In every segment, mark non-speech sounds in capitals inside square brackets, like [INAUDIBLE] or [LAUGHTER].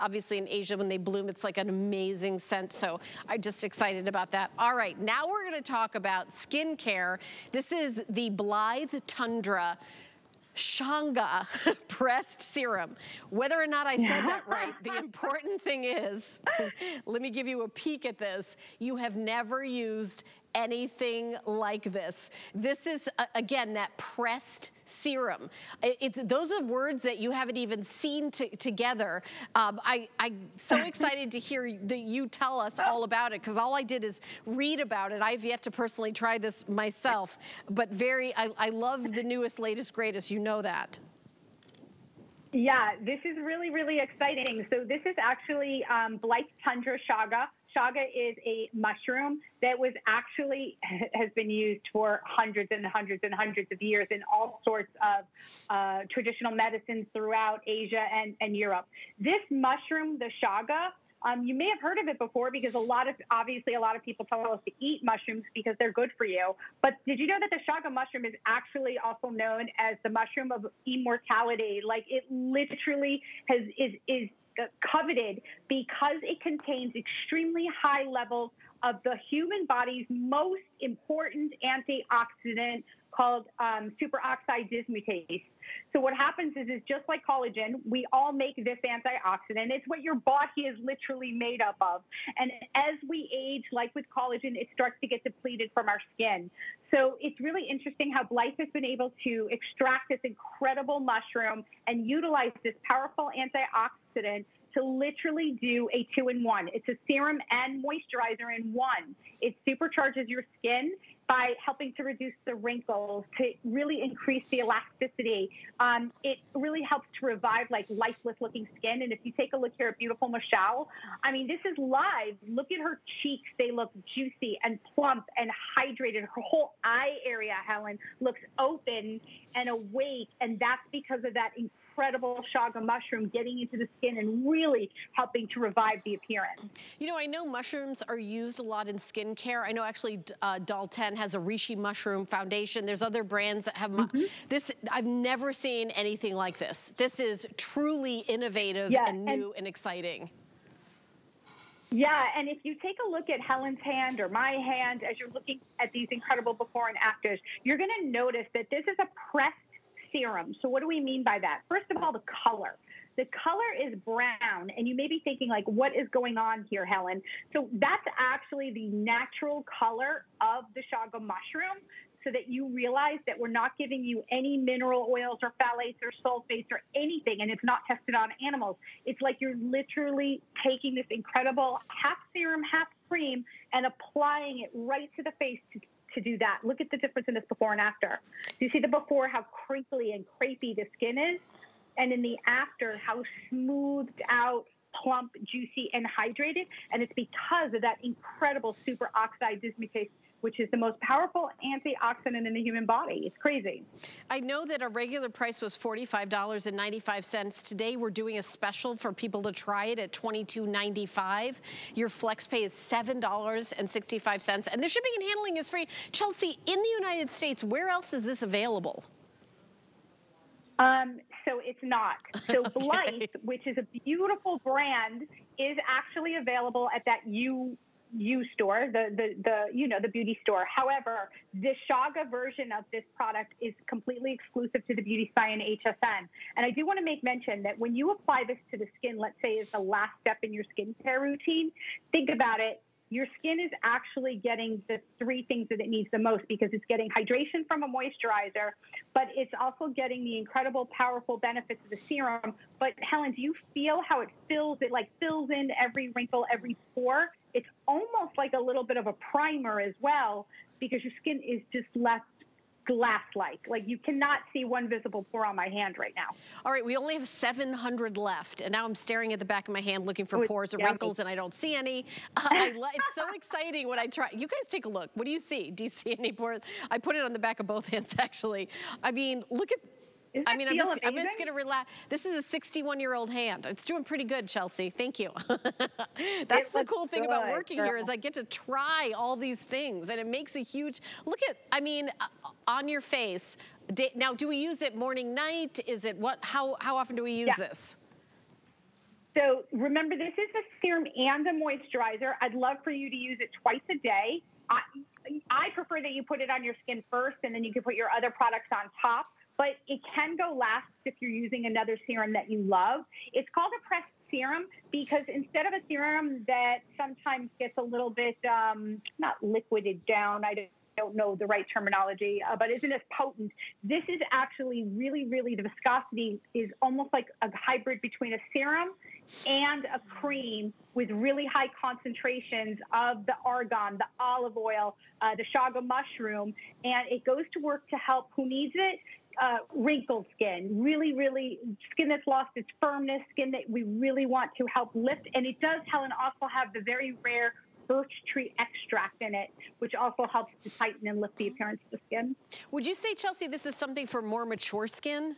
obviously in Asia when they bloom, it's like an amazing scent. So I'm just excited about that. All right, now we're gonna talk about skincare. This is the Blithe Tundra Shanga [LAUGHS] pressed serum. Whether or not I said that [LAUGHS] right, the important thing is, [LAUGHS] let me give you a peek at this. You have never used anything like this. This is, uh, again, that pressed serum. It's Those are words that you haven't even seen together. Um, I, I'm so [COUGHS] excited to hear that you tell us all about it because all I did is read about it. I've yet to personally try this myself, but very, I, I love the newest, latest, greatest. You know that. Yeah, this is really, really exciting. So this is actually um, Blithe Tundra Chaga. Chaga is a mushroom that was actually [LAUGHS] has been used for hundreds and hundreds and hundreds of years in all sorts of uh, traditional medicines throughout Asia and, and Europe. This mushroom, the chaga, um, you may have heard of it before because a lot of, obviously, a lot of people tell us to eat mushrooms because they're good for you. But did you know that the chaga mushroom is actually also known as the mushroom of immortality? Like it literally has is is coveted because it contains extremely high levels of the human body's most important antioxidant called um, superoxide dismutase. So what happens is, is just like collagen, we all make this antioxidant. It's what your body is literally made up of. And as we age, like with collagen, it starts to get depleted from our skin. So it's really interesting how Blithe has been able to extract this incredible mushroom and utilize this powerful antioxidant to literally do a two in one. It's a serum and moisturizer in one. It supercharges your skin by helping to reduce the wrinkles, to really increase the elasticity. Um, it really helps to revive like lifeless looking skin. And if you take a look here at beautiful Michelle, I mean, this is live. Look at her cheeks. They look juicy and plump and hydrated. Her whole eye area, Helen, looks open and awake. And that's because of that incredible chaga mushroom getting into the skin and really helping to revive the appearance. You know, I know mushrooms are used a lot in skincare. I know actually uh, Dalten has a reishi mushroom foundation. There's other brands that have, mm -hmm. this, I've never seen anything like this. This is truly innovative and new and, and exciting. Yeah, and if you take a look at Helen's hand or my hand as you're looking at these incredible before and afters, you're going to notice that this is a pressed serum. So what do we mean by that? First of all, the color. The color is brown, and you may be thinking, like, what is going on here, Helen? So that's actually the natural color of the chaga mushroom so that you realize that we're not giving you any mineral oils or phthalates or sulfates or anything, and it's not tested on animals. It's like you're literally taking this incredible half serum, half cream, and applying it right to the face to to do that. Look at the difference in this before and after. You see the before, how crinkly and crepey the skin is? And in the after, how smoothed out, plump, juicy, and hydrated. And it's because of that incredible super superoxide dismutase which is the most powerful antioxidant in the human body. It's crazy. I know that a regular price was $45.95. Today we're doing a special for people to try it at $22.95. Your flex pay is $7.65 and the shipping and handling is free. Chelsea, in the United States, where else is this available? Um, so it's not. So [LAUGHS] okay. Blithe, which is a beautiful brand, is actually available at that U U store, the, the, the, you know, the beauty store. However, the Chaga version of this product is completely exclusive to the Beauty Spy and HSN. And I do want to make mention that when you apply this to the skin, let's say is the last step in your skincare routine, think about it. Your skin is actually getting the three things that it needs the most because it's getting hydration from a moisturizer, but it's also getting the incredible, powerful benefits of the serum. But Helen, do you feel how it fills? It like fills in every wrinkle, every pore it's almost like a little bit of a primer as well because your skin is just less glass-like. Like you cannot see one visible pore on my hand right now. All right, we only have 700 left, and now I'm staring at the back of my hand looking for oh, pores or wrinkles, and I don't see any. Uh, it's so exciting when I try. You guys take a look. What do you see? Do you see any pores? I put it on the back of both [LAUGHS] hands, actually. I mean, look at I mean, I'm just, I'm just, gonna relax. This is a 61 year old hand. It's doing pretty good, Chelsea. Thank you. [LAUGHS] That's it the cool thing good, about working girl. here is I get to try all these things and it makes a huge, look at, I mean, uh, on your face. Now, do we use it morning, night? Is it what, how, how often do we use yeah. this? So remember, this is a serum and a moisturizer. I'd love for you to use it twice a day. I, I prefer that you put it on your skin first and then you can put your other products on top, but it can go last if you're using another serum that you love. It's called a pressed serum because instead of a serum that sometimes gets a little bit, um, not liquided down, I don't know the right terminology, uh, but isn't as potent. This is actually really, really, the viscosity is almost like a hybrid between a serum and a cream with really high concentrations of the argan, the olive oil, uh, the chaga mushroom, and it goes to work to help who needs it. Uh, wrinkled skin, really, really skin that's lost its firmness, skin that we really want to help lift. And it does, Helen, also have the very rare birch tree extract in it, which also helps to tighten and lift the appearance of the skin. Would you say, Chelsea, this is something for more mature skin?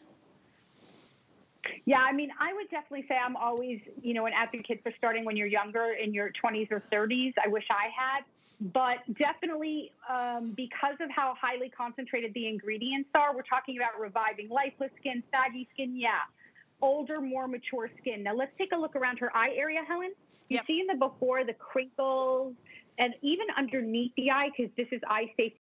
Yeah, I mean, I would definitely say I'm always, you know, an advocate for starting when you're younger, in your 20s or 30s. I wish I had. But definitely, um, because of how highly concentrated the ingredients are, we're talking about reviving lifeless skin, saggy skin, yeah. Older, more mature skin. Now, let's take a look around her eye area, Helen. You yep. see in the before the crinkles and even underneath the eye, because this is eye safe